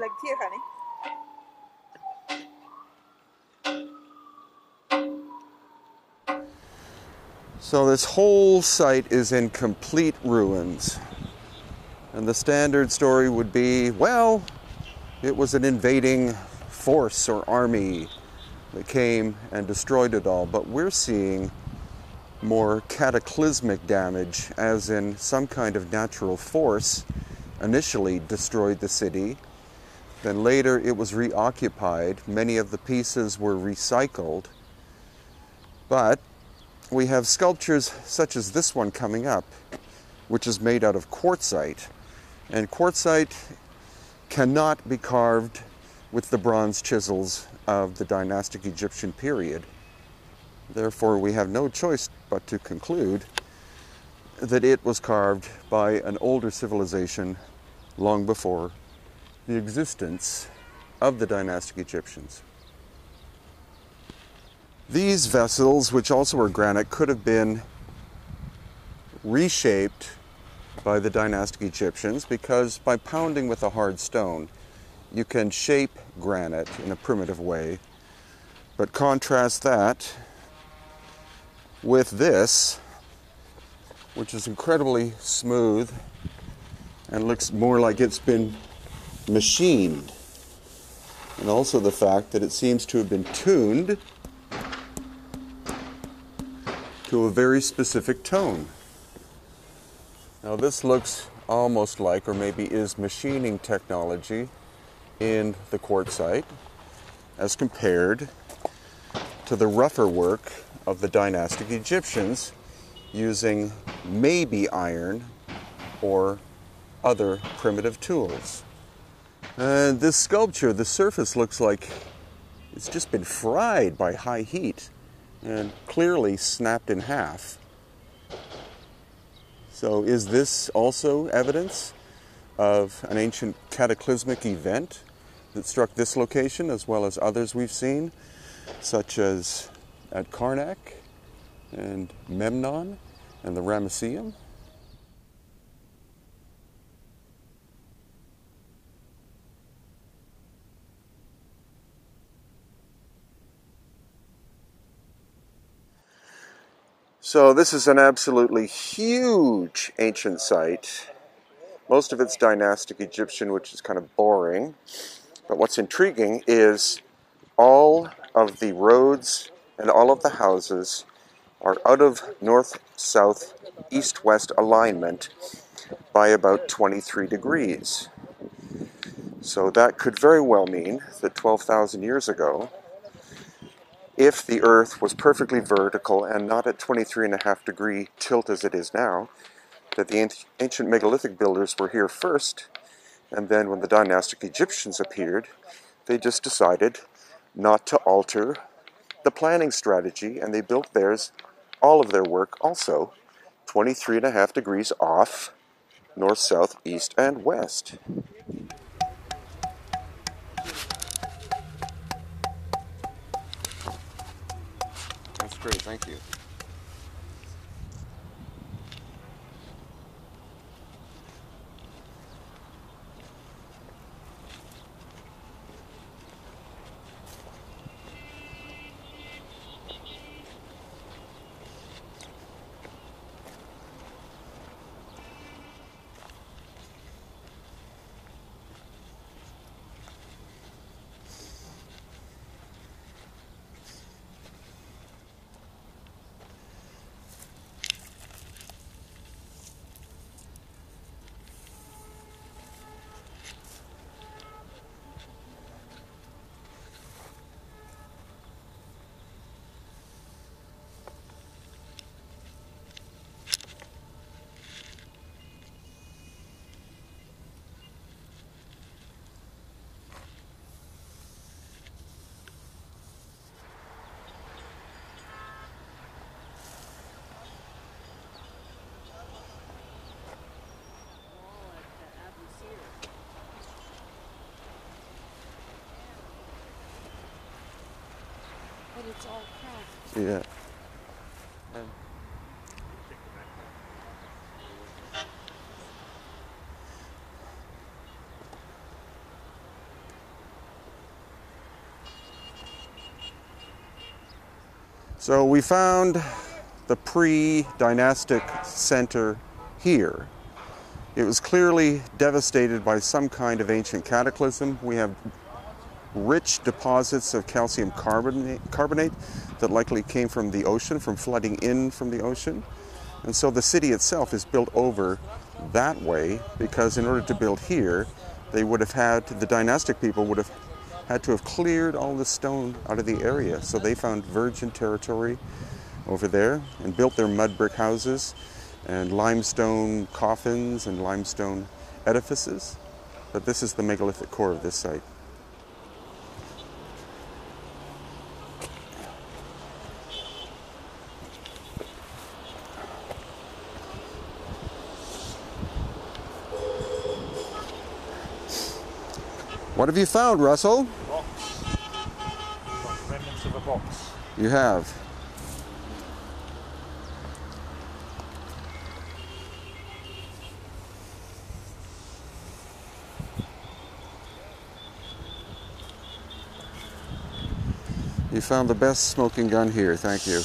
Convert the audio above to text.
like here, honey. So this whole site is in complete ruins. And the standard story would be, well, it was an invading force or army that came and destroyed it all. But we're seeing more cataclysmic damage, as in some kind of natural force initially destroyed the city. Then later it was reoccupied. Many of the pieces were recycled. But we have sculptures such as this one coming up, which is made out of quartzite. And quartzite cannot be carved with the bronze chisels of the dynastic Egyptian period. Therefore, we have no choice but to conclude that it was carved by an older civilization long before the existence of the dynastic Egyptians. These vessels, which also were granite, could have been reshaped by the dynastic Egyptians because by pounding with a hard stone, you can shape granite in a primitive way. But contrast that with this, which is incredibly smooth and looks more like it's been machined. And also the fact that it seems to have been tuned to a very specific tone. Now, this looks almost like, or maybe is, machining technology in the quartzite as compared to the rougher work of the dynastic Egyptians using maybe iron or other primitive tools. And this sculpture, the surface looks like it's just been fried by high heat and clearly snapped in half. So, is this also evidence of an ancient cataclysmic event that struck this location as well as others we've seen, such as at Karnak and Memnon and the Ramesseum? So, this is an absolutely huge ancient site. Most of it's dynastic Egyptian, which is kind of boring. But what's intriguing is all of the roads and all of the houses are out of north, south, east, west alignment by about 23 degrees. So, that could very well mean that 12,000 years ago, if the earth was perfectly vertical and not at 23 and a half degree tilt as it is now, that the ancient megalithic builders were here first, and then when the dynastic Egyptians appeared, they just decided not to alter the planning strategy and they built theirs, all of their work also, 23 and a half degrees off, north, south, east, and west. That's great, thank you. Yeah. So we found the pre-dynastic center here. It was clearly devastated by some kind of ancient cataclysm. We have rich deposits of calcium carbonate, carbonate that likely came from the ocean, from flooding in from the ocean. And so the city itself is built over that way because in order to build here, they would have had, the dynastic people would have had to have cleared all the stone out of the area. So they found virgin territory over there and built their mud brick houses and limestone coffins and limestone edifices. But this is the megalithic core of this site. What have you found, Russell? box. Remnants of a box. You have. You found the best smoking gun here, thank you.